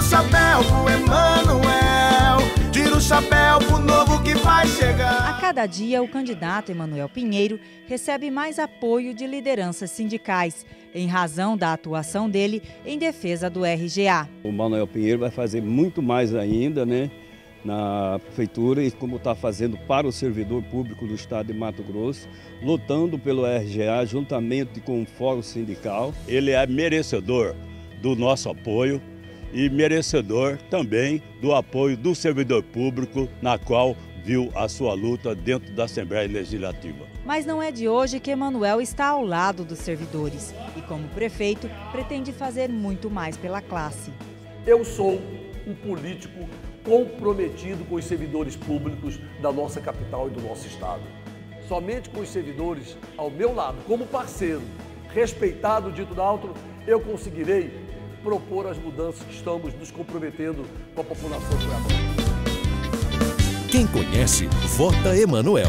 o chapéu pro Emanuel. Tira o chapéu pro novo que vai chegar. A cada dia, o candidato Emanuel Pinheiro recebe mais apoio de lideranças sindicais, em razão da atuação dele em defesa do RGA. O Manuel Pinheiro vai fazer muito mais ainda, né? na prefeitura e como está fazendo para o servidor público do estado de Mato Grosso, lutando pelo RGA juntamente com o Fórum Sindical. Ele é merecedor do nosso apoio e merecedor também do apoio do servidor público, na qual viu a sua luta dentro da Assembleia Legislativa. Mas não é de hoje que Emanuel está ao lado dos servidores e, como prefeito, pretende fazer muito mais pela classe. Eu sou um político comprometido com os servidores públicos da nossa capital e do nosso estado. Somente com os servidores ao meu lado, como parceiro, respeitado, dito da alto, eu conseguirei propor as mudanças que estamos nos comprometendo com a população cuiabana. Quem conhece, vota Emanuel.